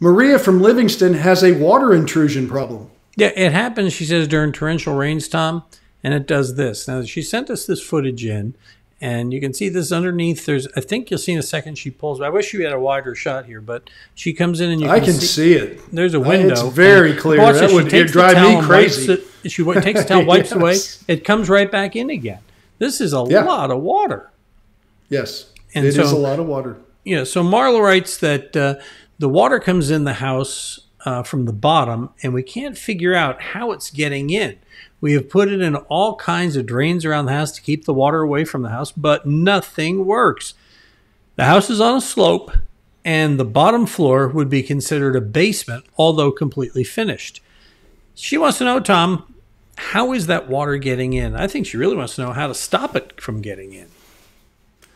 Maria from Livingston has a water intrusion problem. Yeah, it happens, she says, during torrential rains, Tom, and it does this. Now, she sent us this footage in, and you can see this underneath. There's, I think you'll see in a second she pulls. I wish you had a wider shot here, but she comes in and you I can, can see, it. There's a window. It's very clear. watch That this, would the drive me towel and wipes crazy. it- She takes the towel, wipes it away. It comes right back in again. This is a Yeah. lot of water. Yes, And it is so- a lot of water. Yeah, so Marla writes that uh, the water comes in the house uh, from the bottom, and we can't figure out how it's getting in. We have put it in all kinds of drains around the house to keep the water away from the house, but nothing works. The house is on a slope, and the bottom floor would be considered a basement, although completely finished. She wants to know, Tom, how is that water getting in? I think she really wants to know how to stop it from getting in.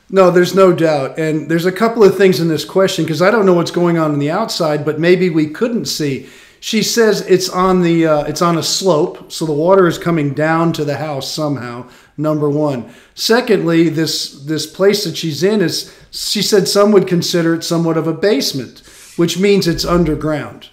No, there's no doubt. And there's a couple of things in this question because I don't know what's going on on the outside, but maybe we couldn't see. She says it's on the uh, it's on a slope, so the water is coming down to the house somehow. Number one. Secondly, this this place that she's in is she said some would consider it somewhat of a basement, which means it's underground.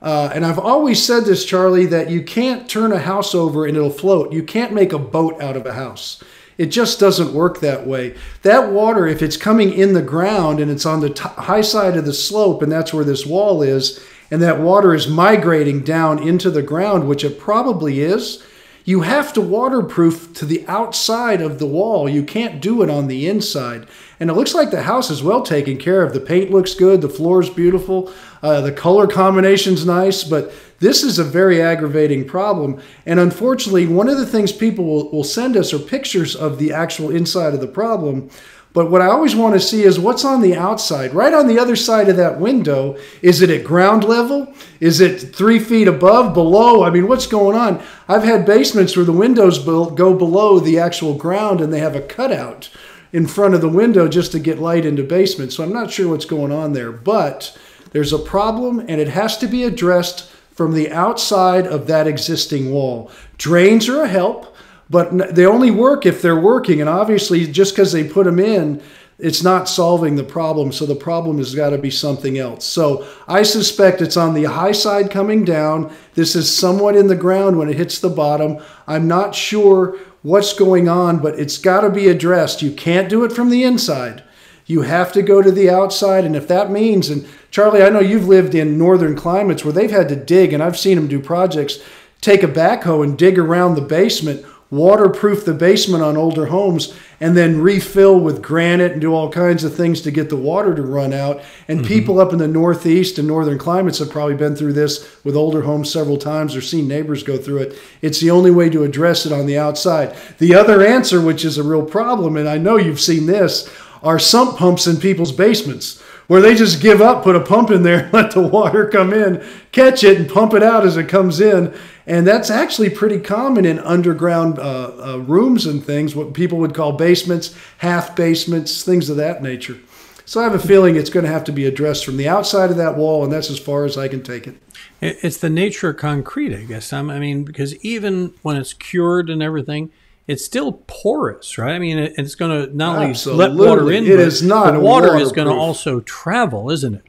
Uh, and I've always said this, Charlie, that you can't turn a house over and it'll float. You can't make a boat out of a house. It just doesn't work that way. That water, if it's coming in the ground and it's on the high side of the slope, and that's where this wall is, and that water is migrating down into the ground, which it probably is, you have to waterproof to the outside of the wall. You can't do it on the inside. And it looks like the house is well taken care of. The paint looks good, the floor is beautiful, uh, the color combination's nice, but this is a very aggravating problem. And unfortunately, one of the things people will, will send us are pictures of the actual inside of the problem. But what I always want to see is what's on the outside. Right on the other side of that window, is it at ground level? Is it three feet above, below? I mean, what's going on? I've had basements where the windows go below the actual ground and they have a cutout in front of the window just to get light into basement. So I'm not sure what's going on there. But there's a problem and it has to be addressed from the outside of that existing wall. Drains are a help, but they only work if they're working. And obviously, just because they put them in, it's not solving the problem. So the problem has got to be something else. So I suspect it's on the high side coming down. This is somewhat in the ground when it hits the bottom. I'm not sure what's going on, but it's got to be addressed. You can't do it from the inside. You have to go to the outside. And if that means, and Charlie, I know you've lived in northern climates where they've had to dig, and I've seen them do projects, take a backhoe and dig around the basement, waterproof the basement on older homes, and then refill with granite and do all kinds of things to get the water to run out. And mm-hmm. people up in the northeast and northern climates have probably been through this with older homes several times or seen neighbors go through it. It's the only way to address it on the outside. The other answer, which is a real problem, and I know you've seen this, are sump pumps in people's basements where they just give up, put a pump in there, let the water come in, catch it, and pump it out as it comes in. And that's actually pretty common in underground uh, uh, rooms and things, what people would call basements, half basements, things of that nature. So I have a feeling it's going to have to be addressed from the outside of that wall, and that's as far as I can take it. It- It's the nature of concrete, I guess. I mean, because even when it's cured and everything, it's still porous, right? I mean, it- it's going to not only let water in, It but is not the water is going to also travel, isn't it?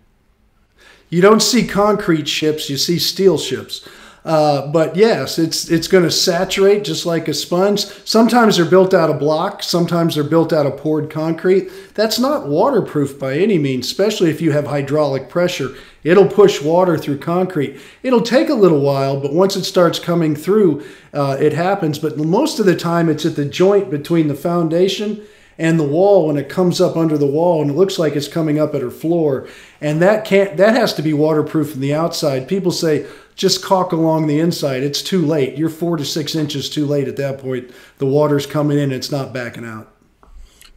You don't see concrete ships, you see steel ships. Uh, but yes, it's it's going to saturate just like a sponge. Sometimes they're built out of block, sometimes they're built out of poured concrete. That's not waterproof by any means, especially if you have hydraulic pressure. It'll push water through concrete. It'll take a little while, but once it starts coming through, uh, it happens. But most of the time, it's at the joint between the foundation and the wall when it comes up under the wall and it looks like it's coming up at her floor. And that can't that has to be waterproof from the outside. People say just caulk along the inside. It's too late. You're four to six inches too late at that point. The water's coming in. It's not backing out.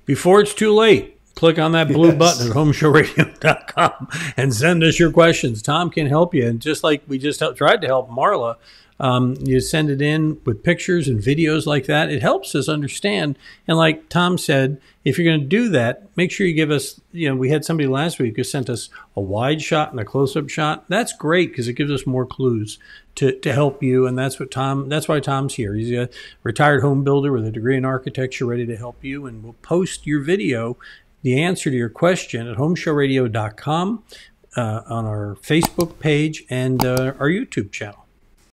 Before it's too late, click on that blue Yes. button at homeshowradio.com and send us your questions. Tom can help you. And just like we just helped, tried to help Marla, um, you send it in with pictures and videos like that. It helps us understand. And like Tom said, if you're going to do that, make sure you give us, you know, we had somebody last week who sent us a wide shot and a close up shot. That's great because it gives us more clues to, to help you. And that's what Tom, that's why Tom's here. He's a retired home builder with a degree in architecture ready to help you. And we'll post your video, the answer to your question at homeshowradio.com. uh, on our Facebook page and uh, our YouTube channel.